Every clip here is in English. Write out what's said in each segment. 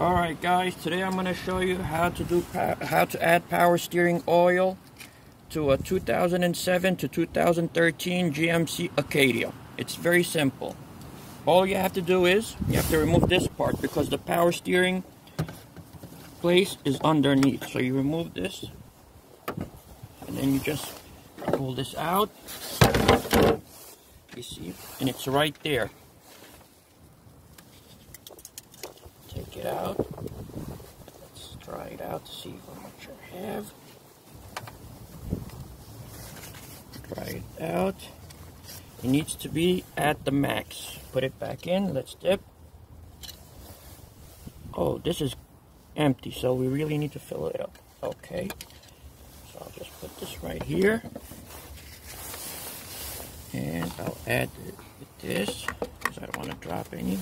Alright guys, today I'm going to show you how to do how to add power steering oil to a 2007 to 2013 GMC Acadia. It's very simple. All you have to do is, you have to remove this part because the power steering place is underneath. So you remove this and then you just pull this out. You see, and it's right there. Take it out. Let's try it out to see how much I have. Try it out. It needs to be at the max. Put it back in. Let's dip. Oh, this is empty, so we really need to fill it up. Okay. So I'll just put this right here. And I'll add this, because I don't want to drop any.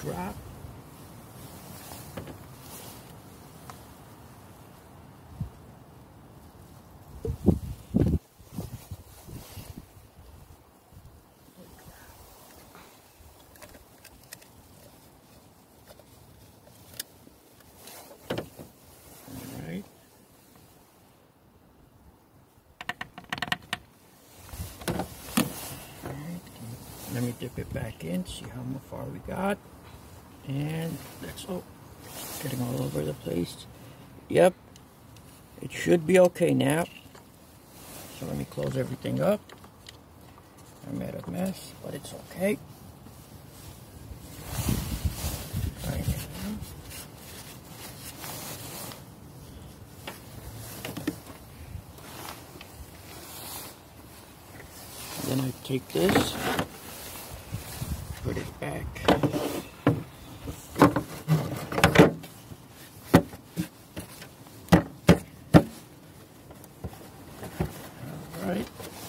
Drop. Let me dip it back in, see how far we got and that's oh getting all over the place. Yep. It should be okay now. So let me close everything up. I made a mess but it's okay. Then I take this put it back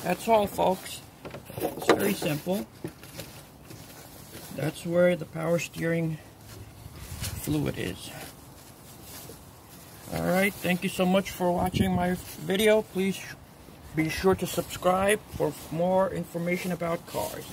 That's all, folks. It's very simple. That's where the power steering fluid is. Alright, thank you so much for watching my video. Please be sure to subscribe for more information about cars.